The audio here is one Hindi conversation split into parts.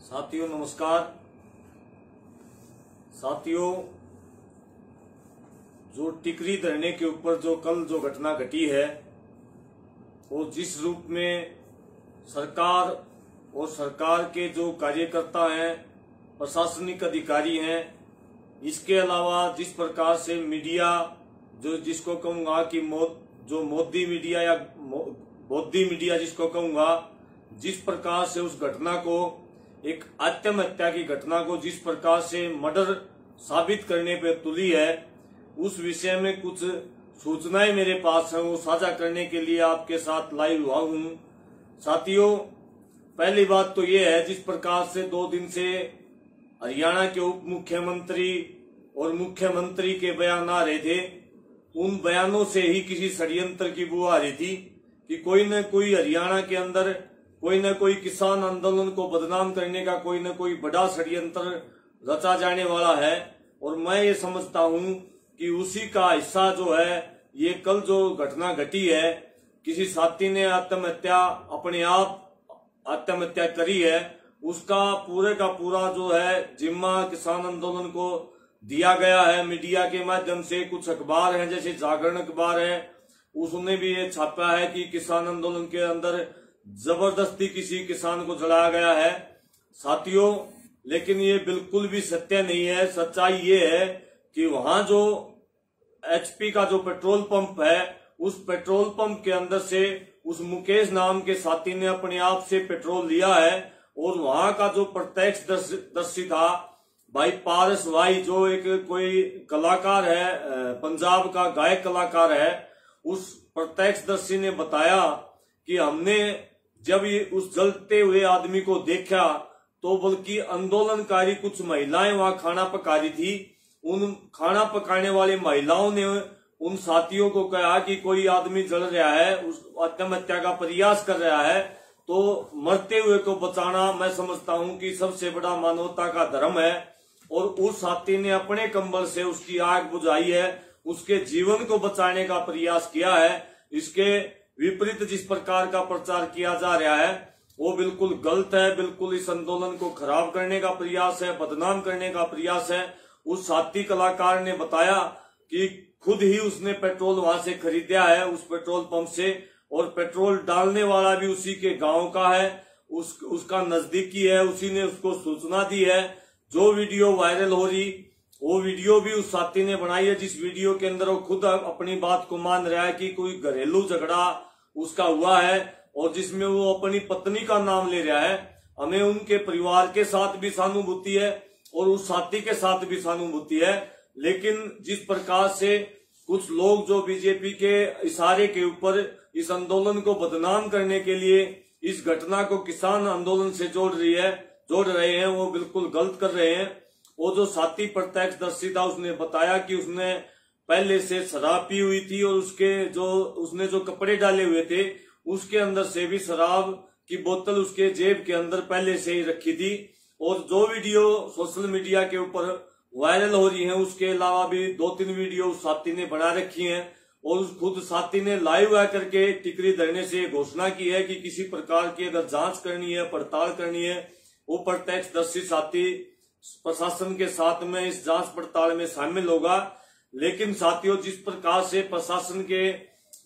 साथियों नमस्कार। साथियों जो टिकरी धरने के ऊपर जो कल जो घटना घटी है वो जिस रूप में सरकार और सरकार के जो कार्यकर्ता हैं प्रशासनिक अधिकारी हैं इसके अलावा जिस प्रकार से मीडिया जो जिसको कहूँगा कि मो, जो मोदी मीडिया या मोदी मीडिया जिसको कहूँगा जिस प्रकार से उस घटना को एक आत्महत्या की घटना को जिस प्रकार से मर्डर साबित करने पे तुली है, उस विषय में कुछ सूचनाएँ मेरे पास है, वो साझा करने के लिए आपके साथ लाइव हुआ हूँ। साथियों, पहली बात तो ये है, जिस प्रकार से दो दिन से हरियाणा के उप मुख्यमंत्री और मुख्यमंत्री के बयान आ रहे थे, उन बयानों से ही किसी षडयंत्र की बुआ आ रही थी कि कोई न कोई हरियाणा के अंदर कोई न कोई किसान आंदोलन को बदनाम करने का कोई न कोई बड़ा षड्यंत्र रचा जाने वाला है। और मैं ये समझता हूँ कि उसी का हिस्सा जो है, ये कल जो घटना घटी है, किसी साथी ने आत्महत्या अपने आप आत्महत्या करी है, उसका पूरे का पूरा जो है जिम्मा किसान आंदोलन को दिया गया है। मीडिया के माध्यम से कुछ अखबार हैं, जैसे जागरण अखबार है, उसने भी ये छापा है कि किसान आंदोलन के अंदर ज़बरदस्ती किसी किसान को चढ़ाया गया है। साथियों, लेकिन ये बिल्कुल भी सत्य नहीं है। सच्चाई ये है कि वहाँ जो एचपी का जो पेट्रोल पंप है, उस पेट्रोल पंप के अंदर से उस मुकेश नाम के साथी ने अपने आप से पेट्रोल लिया है और वहाँ का जो प्रत्यक्ष दर्शी था, भाई पारस भाई जो एक कोई कलाकार है पंजाब का गायक कलाकार है, उस प्रत्यक्ष दर्शी ने बताया कि हमने जब ये उस जलते हुए आदमी को देखा तो बल्कि आंदोलनकारी कुछ महिलाएँ वहाँ खाना पका रही थी। उन खाना पकाने वाली महिलाओं ने उन साथियों को कहा कि कोई आदमी जल रहा है, उस आत्महत्या का प्रयास कर रहा है तो मरते हुए को बचाना मैं समझता हूँ कि सबसे बड़ा मानवता का धर्म है, और उस साथी ने अपने कंबल से उसकी आग बुझाई है, उसके जीवन को बचाने का प्रयास किया है। इसके विपरीत जिस प्रकार का प्रचार किया जा रहा है, वो बिल्कुल गलत है, बिल्कुल इस आंदोलन को खराब करने का प्रयास है, बदनाम करने का प्रयास है। उस साथी कलाकार ने बताया कि खुद ही उसने पेट्रोल वहाँ से खरीदा है, उस पेट्रोल पंप से, और पेट्रोल डालने वाला भी उसी के गाँव का है। उस, उसका नजदीकी है, उसी ने उसको सूचना दी है। जो वीडियो वायरल हो रही, वो वीडियो भी उस साथी ने बनाई है, जिस वीडियो के अंदर वो खुद अपनी बात को मान रहा है कि कोई घरेलू झगड़ा उसका हुआ है और जिसमें वो अपनी पत्नी का नाम ले रहा है। हमें उनके परिवार के साथ भी सहानुभूति है और उस साथी के साथ भी सहानुभूति है। लेकिन जिस प्रकार से कुछ लोग जो बीजेपी के इशारे के ऊपर इस आंदोलन को बदनाम करने के लिए, इस घटना को किसान आंदोलन से जोड़ रही है, जोड़ रहे हैं, वो बिल्कुल गलत कर रहे हैं। वो जो साथी प्रत्यक्ष दर्शी था, उसने बताया कि उसने पहले से शराब पी हुई थी और उसके जो, उसने जो कपड़े डाले हुए थे, उसके अंदर से भी शराब की बोतल उसके जेब के अंदर पहले से ही रखी थी। और जो वीडियो सोशल मीडिया के ऊपर वायरल हो रही है, उसके अलावा भी दो तीन वीडियो उस साथी ने बना रखी है। और उस खुद साथी ने लाइव आकर के टिकरी धरने से घोषणा की है कि किसी प्रकार की अगर जाँच करनी है, पड़ताल करनी है वो प्रत्यक्ष दर्शी साथी प्रशासन के साथ में इस जाँच पड़ताल में शामिल होगा। लेकिन साथियों, जिस प्रकार से प्रशासन के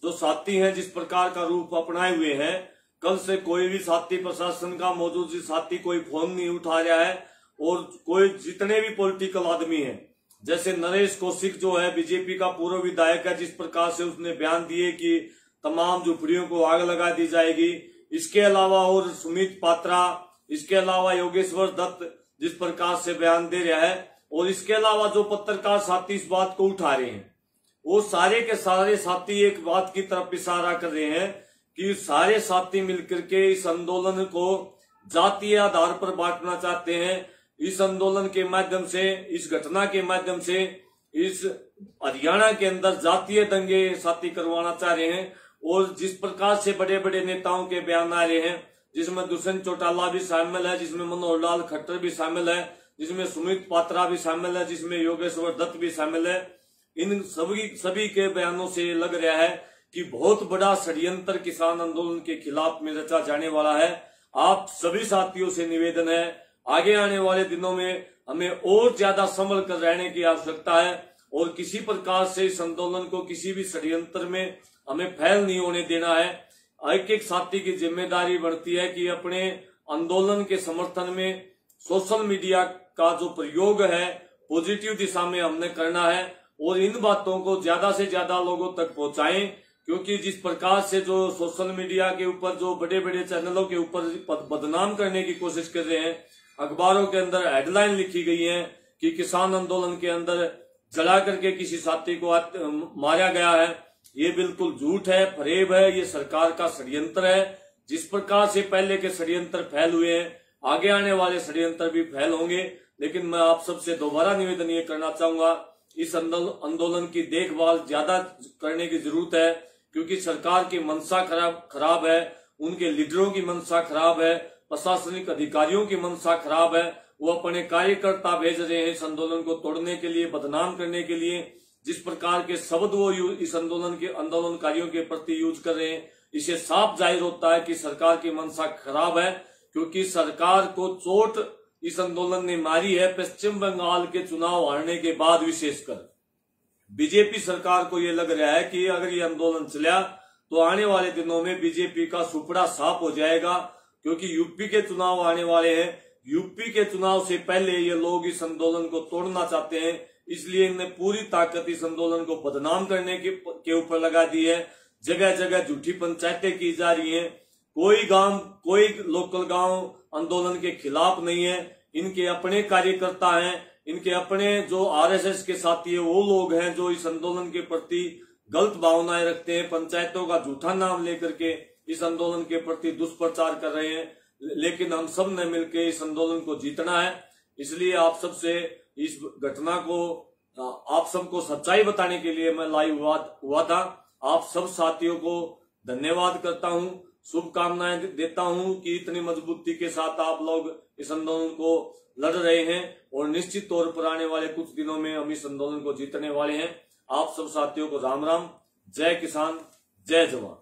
जो साथी हैं, जिस प्रकार का रूप अपनाए हुए हैं, कल से कोई भी साथी प्रशासन का मौजूद साथी कोई फ़ोन नहीं उठा रहा है और कोई जितने भी पॉलिटिकल आदमी हैं, जैसे नरेश कौशिक जो है बीजेपी का पूर्व विधायक है, जिस प्रकार से उसने बयान दिए कि तमाम झुपड़ियों को आग लगा दी जाएगी। इसके अलावा और सुमित पात्रा, इसके अलावा योगेश्वर दत्त, जिस प्रकार से बयान दे रहा है और इसके अलावा जो पत्रकार साथी इस बात को उठा रहे हैं, वो सारे के सारे साथी एक बात की तरफ़ इशारा कर रहे हैं कि सारे साथी मिलकर के इस आंदोलन को जातीय आधार पर बांटना चाहते हैं। इस आंदोलन के माध्यम से, इस घटना के माध्यम से, इस हरियाणा के अंदर जातीय दंगे साथी करवाना चाह रहे हैं और जिस प्रकार से बड़े बड़े नेताओं के बयान आ रहे हैं, जिसमें दुष्यंत चौटाला भी शामिल है, जिसमें मनोहर लाल खट्टर भी शामिल है जिसमें सुमित पात्रा भी शामिल है, जिसमें योगेश्वर दत्त भी शामिल है। इन सभी सभी के बयानों से लग रहा है कि बहुत बड़ा षड्यंत्र किसान आंदोलन के खिलाफ में रचा जाने वाला है। आप सभी साथियों से निवेदन है, आगे आने वाले दिनों में हमें और ज़्यादा संभल कर रहने की आवश्यकता है और किसी प्रकार से इस आंदोलन को किसी भी षड्यंत्र में हमें फैल नहीं होने देना है। एक एक साथी की ज़िम्मेदारी बढ़ती है कि अपने आंदोलन के समर्थन में सोशल मीडिया का जो प्रयोग है पॉजिटिव दिशा में हमने करना है, और इन बातों को ज़्यादा से ज़्यादा लोगों तक पहुंचाएँ, क्योंकि जिस प्रकार से जो सोशल मीडिया के ऊपर, जो बड़े बड़े चैनलों के ऊपर बदनाम करने की कोशिश कर रहे हैं, अखबारों के अंदर हेडलाइन लिखी गई है कि किसान आंदोलन के अंदर जला करके किसी साथी को मारा गया है, ये बिल्कुल झूठ है, फरेब है, ये सरकार का षड्यंत्र है, जिस प्रकार से पहले के षड्यंत्र फैल हुए हैं आगे आने वाले षड्यंत्र भी फैल होंगे, लेकिन मैं आप सबसे दोबारा निवेदन ये करना चाहूँगा, इस आंदोलन की देखभाल ज़्यादा करने की ज़रूरत है, क्योंकि सरकार की मंशा खराब खराब है, उनके लीडरों की मंशा खराब है, प्रशासनिक अधिकारियों की मंशा खराब है, वो अपने कार्यकर्ता भेज रहे हैं इस आंदोलन को तोड़ने के लिए, बदनाम करने के लिए, जिस प्रकार के शब्द वो इस आंदोलन के आंदोलनकारियों के प्रति यूज़ कर रहे हैं, इसे साफ़ ज़ाहिर होता है कि सरकार की मंशा खराब है क्योंकि सरकार को चोट इस आंदोलन ने मारी है पश्चिम बंगाल के चुनाव हारने के बाद विशेषकर। बीजेपी सरकार को यह लग रहा है कि अगर ये आंदोलन चला तो आने वाले दिनों में बीजेपी का सुपड़ा साफ़ हो जाएगा, क्योंकि यूपी के चुनाव आने वाले हैं। यूपी के चुनाव से पहले ये लोग इस आंदोलन को तोड़ना चाहते हैं, इसलिए इनने पूरी ताकत इस आंदोलन को बदनाम करने के ऊपर लगा दी है। जगह जगह झूठी पंचायतें की जा रही हैं। कोई गाँव कोई लोकल गाँव आंदोलन के खिलाफ नहीं है। इनके अपने कार्यकर्ता हैं इनके अपने जो आरएसएस के साथी है वो लोग हैं जो इस आंदोलन के प्रति गलत भावनाएँ रखते हैं। पंचायतों का झूठा नाम लेकर के इस आंदोलन के प्रति दुष्प्रचार कर रहे हैं। लेकिन हम सबने मिलकर इस आंदोलन को जीतना है। इसलिए आप सबसे इस घटना को आप सबको सच्चाई बताने के लिए मैं लाइव हुआ, हुआ था। आप सब साथियों को धन्यवाद करता हूँ। शुभकामनाएँ देता हूँ कि इतनी मजबूती के साथ आप लोग इस आंदोलन को लड़ रहे हैं और निश्चित तौर पर आने वाले कुछ दिनों में हम इस आंदोलन को जीतने वाले हैं। आप सब साथियों को राम राम। जय किसान, जय जवान।